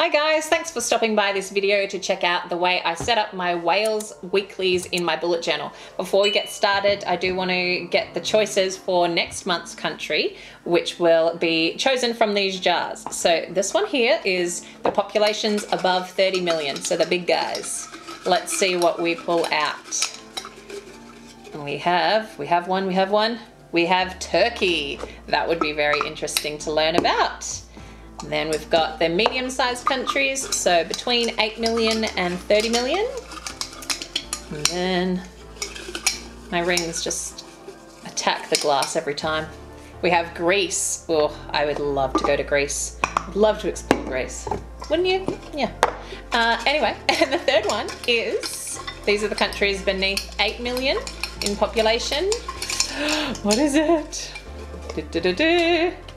Hi guys, thanks for stopping by this video to check out the way I set up my Wales weeklies in my bullet journal. Before we get started, I do want to get the choices for next month's country, which will be chosen from these jars. So this one here is the populations above 30 million, so the big guys. Let's see what we pull out. We have, we have one, we have one. We have Turkey. That would be very interesting to learn about. Then we've got the medium-sized countries, so between 8 million and 30 million. And then my rings just attack the glass every time. We have Greece. Oh, I would love to go to Greece. I'd love to explore Greece. Wouldn't you? Yeah. Uh, anyway, and the third one is, these are the countries beneath 8 million in population. What is it? Du -du -du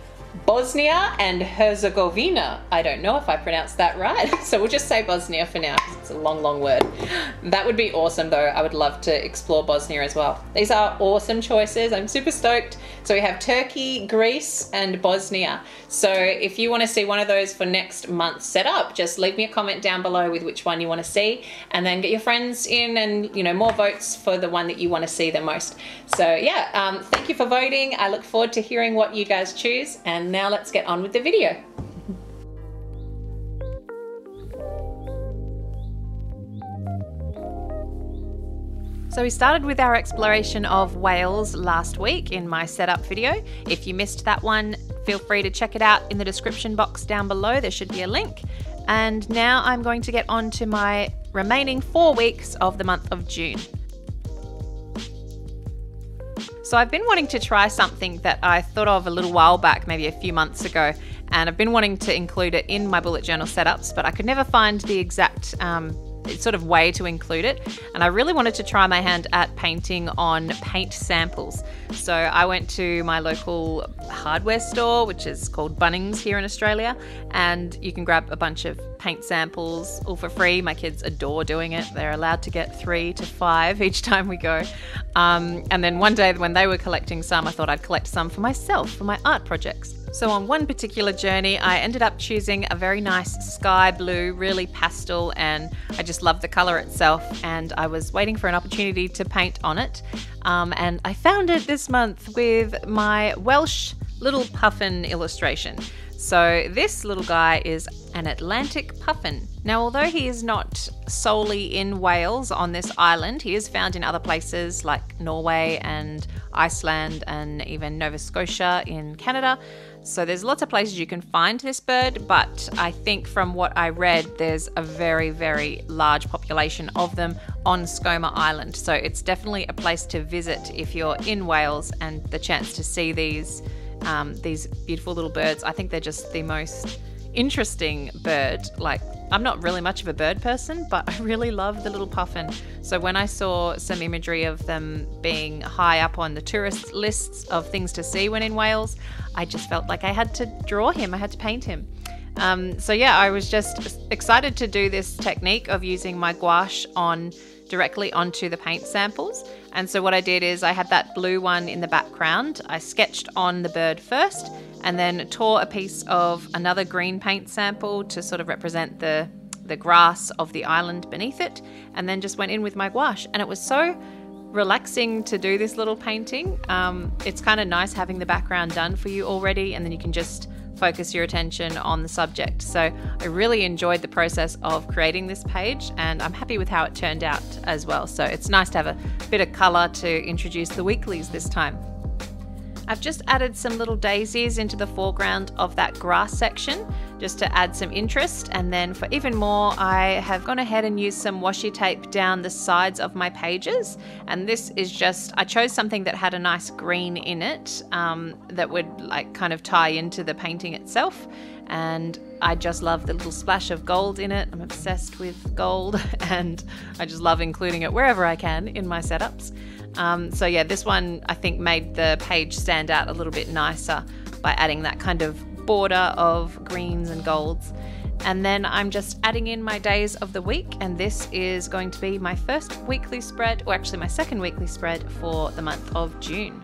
Bosnia and Herzegovina. I don't know if I pronounced that right, so we'll just say Bosnia for now because it's a long, long word. That would be awesome though. I would love to explore Bosnia as well. These are awesome choices. I'm super stoked. So we have Turkey, Greece, and Bosnia. So if you want to see one of those for next month's setup, just leave me a comment down below with which one you want to see and then get your friends in and, you know, more votes for the one that you want to see the most. So yeah, um, thank you for voting. I look forward to hearing what you guys choose and now let's get on with the video. So we started with our exploration of Wales last week in my setup video. If you missed that one, feel free to check it out in the description box down below. There should be a link. And now I'm going to get on to my remaining four weeks of the month of June. So I've been wanting to try something that I thought of a little while back, maybe a few months ago, and I've been wanting to include it in my bullet journal setups, but I could never find the exact um, sort of way to include it. And I really wanted to try my hand at painting on paint samples. So I went to my local hardware store, which is called Bunnings here in Australia, and you can grab a bunch of paint samples all for free. My kids adore doing it. They're allowed to get three to five each time we go. Um, and then one day when they were collecting some, I thought I'd collect some for myself for my art projects. So on one particular journey, I ended up choosing a very nice sky blue, really pastel, and I just loved the color itself. And I was waiting for an opportunity to paint on it. Um, and I found it this month with my Welsh little puffin illustration. So this little guy is an Atlantic puffin. Now, although he is not solely in Wales on this island, he is found in other places like Norway and Iceland and even Nova Scotia in Canada. So there's lots of places you can find this bird, but I think from what I read, there's a very, very large population of them on Skomer Island. So it's definitely a place to visit if you're in Wales and the chance to see these um, these beautiful little birds. I think they're just the most interesting bird. Like, I'm not really much of a bird person, but I really love the little puffin. So when I saw some imagery of them being high up on the tourist lists of things to see when in Wales, I just felt like I had to draw him, I had to paint him. Um, so yeah, I was just excited to do this technique of using my gouache on directly onto the paint samples. And so what I did is I had that blue one in the background. I sketched on the bird first and then tore a piece of another green paint sample to sort of represent the the grass of the island beneath it and then just went in with my gouache and it was so relaxing to do this little painting. Um, it's kind of nice having the background done for you already and then you can just focus your attention on the subject. So I really enjoyed the process of creating this page and I'm happy with how it turned out as well. So it's nice to have a bit of colour to introduce the weeklies this time. I've just added some little daisies into the foreground of that grass section just to add some interest and then for even more I have gone ahead and used some washi tape down the sides of my pages and this is just I chose something that had a nice green in it um, that would like kind of tie into the painting itself and I just love the little splash of gold in it. I'm obsessed with gold and I just love including it wherever I can in my setups. Um, so yeah, this one I think made the page stand out a little bit nicer by adding that kind of border of greens and golds. And then I'm just adding in my days of the week, and this is going to be my first weekly spread, or actually my second weekly spread for the month of June.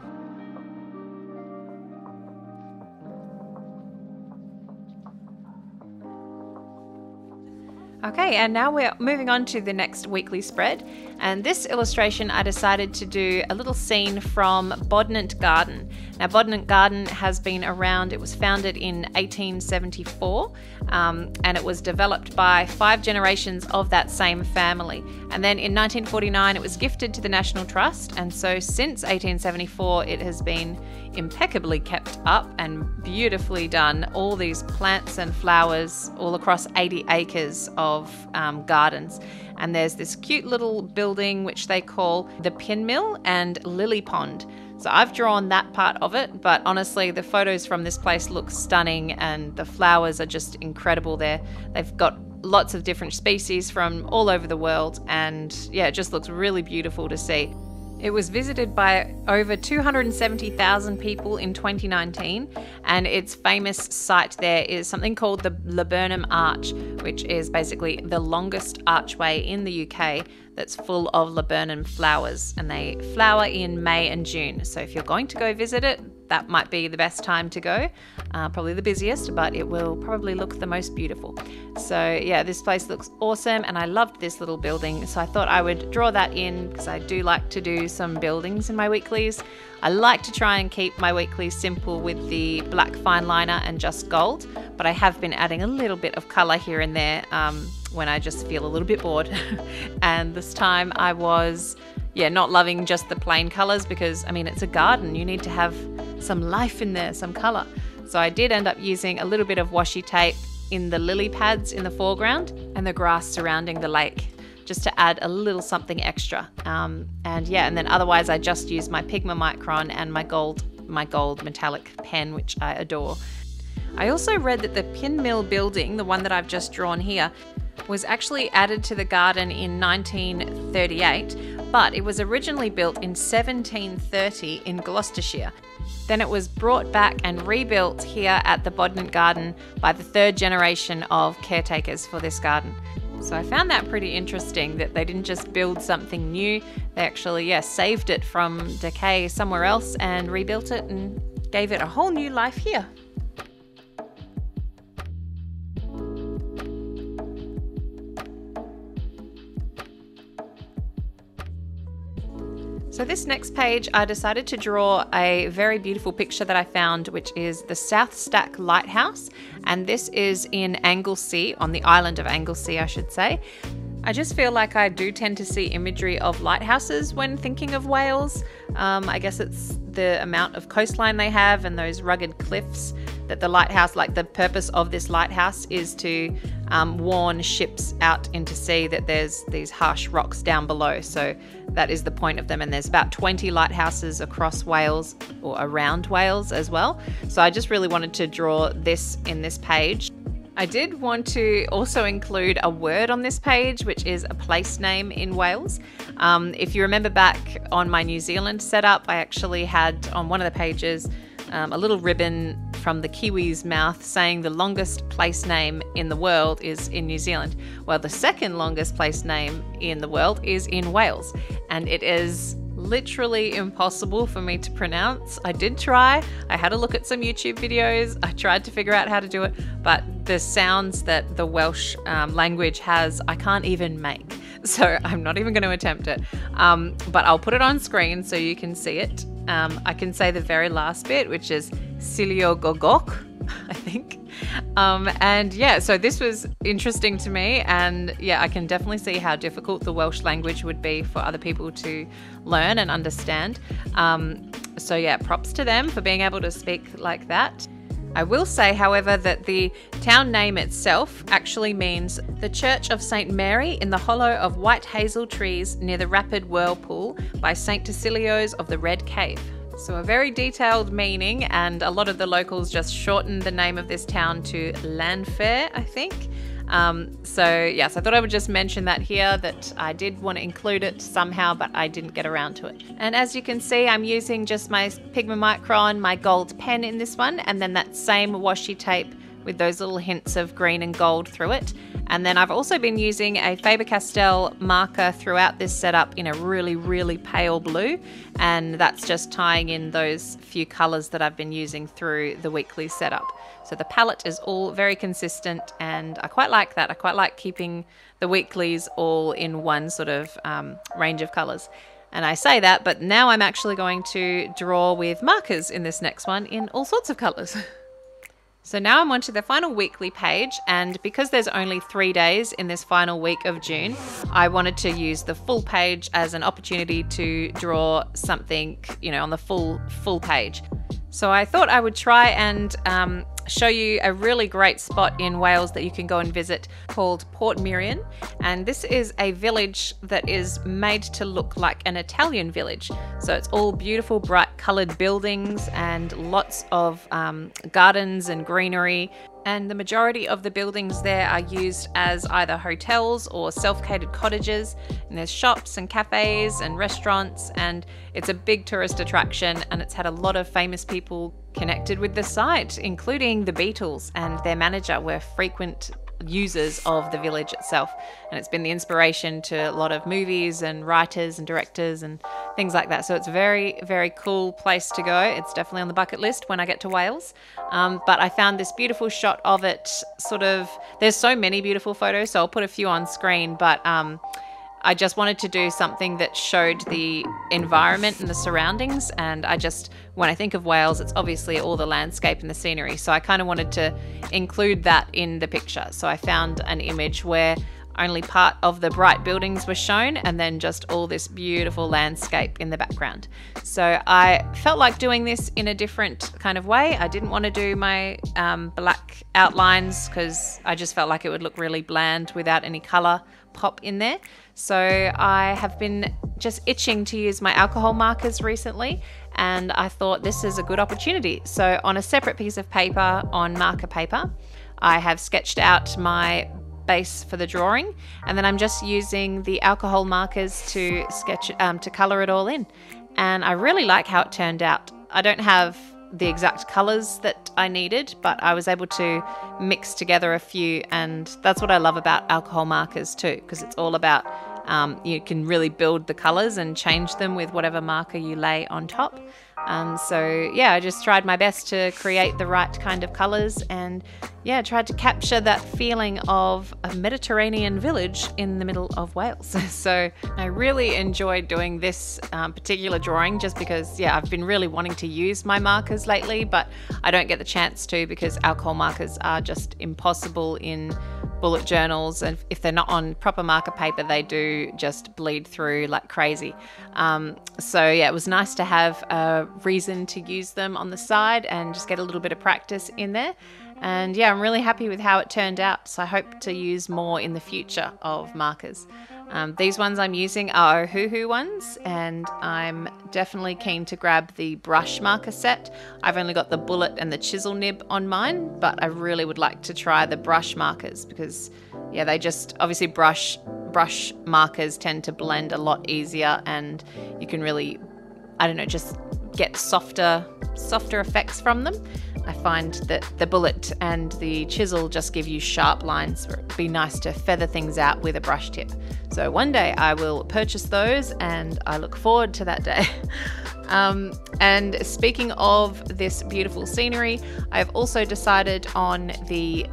Okay, and now we're moving on to the next weekly spread. And this illustration, I decided to do a little scene from Bodnant Garden. Now, Bodnant Garden has been around, it was founded in 1874, um, and it was developed by five generations of that same family. And then in 1949, it was gifted to the National Trust, and so since 1874, it has been impeccably kept up and beautifully done. All these plants and flowers all across 80 acres of um, gardens. And there's this cute little building which they call the Pin Mill and Lily Pond. So I've drawn that part of it, but honestly, the photos from this place look stunning and the flowers are just incredible there. They've got lots of different species from all over the world, and yeah, it just looks really beautiful to see. It was visited by over 270,000 people in 2019, and its famous site there is something called the Laburnum Arch, which is basically the longest archway in the UK that's full of laburnum flowers, and they flower in May and June. So if you're going to go visit it, that might be the best time to go. Uh, probably the busiest, but it will probably look the most beautiful. So, yeah, this place looks awesome, and I loved this little building. So, I thought I would draw that in because I do like to do some buildings in my weeklies. I like to try and keep my weeklies simple with the black fine liner and just gold, but I have been adding a little bit of color here and there um, when I just feel a little bit bored. and this time I was yeah, not loving just the plain colors because I mean, it's a garden. You need to have some life in there, some color. So I did end up using a little bit of washi tape in the lily pads in the foreground and the grass surrounding the lake just to add a little something extra. Um, and yeah, and then otherwise I just use my Pigma Micron and my gold, my gold metallic pen, which I adore. I also read that the Pin Mill building, the one that I've just drawn here, was actually added to the garden in 1938, but it was originally built in 1730 in Gloucestershire. Then it was brought back and rebuilt here at the Bodnant Garden by the third generation of caretakers for this garden. So I found that pretty interesting that they didn't just build something new, they actually, yeah, saved it from decay somewhere else and rebuilt it and gave it a whole new life here. So this next page, I decided to draw a very beautiful picture that I found, which is the South Stack Lighthouse. And this is in Anglesey, on the island of Anglesey, I should say. I just feel like I do tend to see imagery of lighthouses when thinking of Wales. Um, I guess it's the amount of coastline they have and those rugged cliffs that the lighthouse, like the purpose of this lighthouse, is to um, warn ships out into sea that there's these harsh rocks down below. So that is the point of them. And there's about 20 lighthouses across Wales or around Wales as well. So I just really wanted to draw this in this page. I did want to also include a word on this page, which is a place name in Wales. Um, if you remember back on my New Zealand setup, I actually had on one of the pages um, a little ribbon from the Kiwi's mouth saying the longest place name in the world is in New Zealand. Well, the second longest place name in the world is in Wales, and it is literally impossible for me to pronounce. I did try. I had a look at some YouTube videos. I tried to figure out how to do it, but the sounds that the Welsh um, language has, I can't even make. So I'm not even going to attempt it. Um, but I'll put it on screen so you can see it. Um, I can say the very last bit, which is Silio Gogok, I think. Um, and yeah, so this was interesting to me. And yeah, I can definitely see how difficult the Welsh language would be for other people to learn and understand. Um, so yeah, props to them for being able to speak like that. I will say, however, that the town name itself actually means the Church of St. Mary in the hollow of white hazel trees near the rapid whirlpool by St. Tysilio's of the Red Cave. So, a very detailed meaning, and a lot of the locals just shortened the name of this town to Llanfair, I think. Um, so, yes, I thought I would just mention that here that I did want to include it somehow, but I didn't get around to it. And as you can see, I'm using just my Pigma Micron, my gold pen in this one, and then that same washi tape with those little hints of green and gold through it. And then I've also been using a Faber-Castell marker throughout this setup in a really, really pale blue. And that's just tying in those few colors that I've been using through the weekly setup. So the palette is all very consistent and I quite like that. I quite like keeping the weeklies all in one sort of um, range of colors. And I say that, but now I'm actually going to draw with markers in this next one in all sorts of colors. So now I'm onto the final weekly page, and because there's only three days in this final week of June, I wanted to use the full page as an opportunity to draw something, you know, on the full full page. So I thought I would try and um, show you a really great spot in Wales that you can go and visit called Port Portmeirion. And this is a village that is made to look like an Italian village. So it's all beautiful, bright colored buildings and lots of um, gardens and greenery and the majority of the buildings there are used as either hotels or self-catered cottages and there's shops and cafes and restaurants and it's a big tourist attraction and it's had a lot of famous people connected with the site including the Beatles and their manager were frequent users of the village itself. And it's been the inspiration to a lot of movies and writers and directors and things like that. So it's a very, very cool place to go. It's definitely on the bucket list when I get to Wales. Um, but I found this beautiful shot of it sort of, there's so many beautiful photos, so I'll put a few on screen, but. Um, I just wanted to do something that showed the environment and the surroundings. And I just, when I think of Wales, it's obviously all the landscape and the scenery. So I kind of wanted to include that in the picture. So I found an image where only part of the bright buildings were shown and then just all this beautiful landscape in the background. So I felt like doing this in a different kind of way. I didn't want to do my um, black outlines because I just felt like it would look really bland without any color pop in there. So I have been just itching to use my alcohol markers recently and I thought this is a good opportunity. So on a separate piece of paper on marker paper, I have sketched out my base for the drawing and then I'm just using the alcohol markers to sketch um, to color it all in and I really like how it turned out. I don't have the exact colors that I needed, but I was able to mix together a few, and that's what I love about alcohol markers too, because it's all about um, you can really build the colors and change them with whatever marker you lay on top. Um, so yeah, I just tried my best to create the right kind of colors and yeah, tried to capture that feeling of a Mediterranean village in the middle of Wales. so I really enjoyed doing this um, particular drawing just because yeah, I've been really wanting to use my markers lately, but I don't get the chance to because alcohol markers are just impossible in bullet journals and if they're not on proper marker paper they do just bleed through like crazy. Um, so yeah it was nice to have a reason to use them on the side and just get a little bit of practice in there. And yeah I'm really happy with how it turned out. So I hope to use more in the future of markers um, these ones I'm using are Ohuhu ones, and I'm definitely keen to grab the brush marker set. I've only got the bullet and the chisel nib on mine, but I really would like to try the brush markers because, yeah, they just obviously brush brush markers tend to blend a lot easier, and you can really, I don't know, just get softer softer effects from them. I find that the bullet and the chisel just give you sharp lines. It'd be nice to feather things out with a brush tip. So one day I will purchase those and I look forward to that day. Um, and speaking of this beautiful scenery, I've also decided on the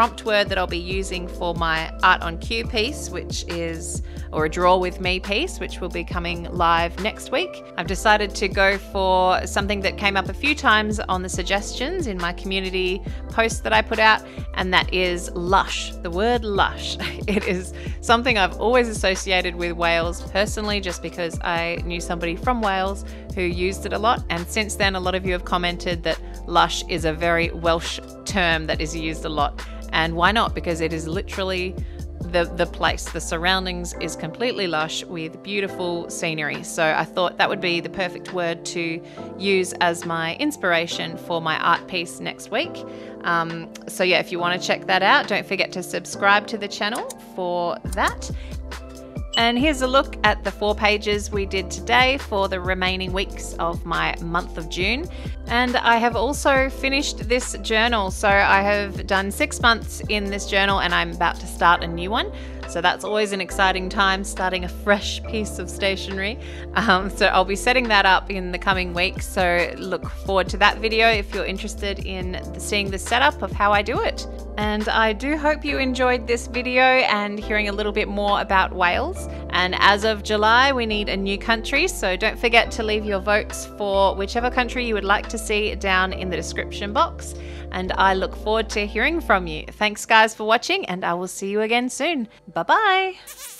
prompt word that I'll be using for my Art on Cue piece, which is, or a Draw with Me piece, which will be coming live next week. I've decided to go for something that came up a few times on the suggestions in my community post that I put out, and that is lush, the word lush. It is something I've always associated with Wales personally, just because I knew somebody from Wales who used it a lot. And since then, a lot of you have commented that lush is a very Welsh term that is used a lot. And why not? Because it is literally the, the place, the surroundings is completely lush with beautiful scenery. So I thought that would be the perfect word to use as my inspiration for my art piece next week. Um, so yeah, if you want to check that out, don't forget to subscribe to the channel for that. And here's a look at the four pages we did today for the remaining weeks of my month of June. And I have also finished this journal. So I have done six months in this journal and I'm about to start a new one. So that's always an exciting time, starting a fresh piece of stationery. Um, so I'll be setting that up in the coming weeks. So look forward to that video if you're interested in seeing the setup of how I do it. And I do hope you enjoyed this video and hearing a little bit more about Wales. And as of July, we need a new country, so don't forget to leave your votes for whichever country you would like to see down in the description box. And I look forward to hearing from you. Thanks, guys, for watching, and I will see you again soon. Bye bye.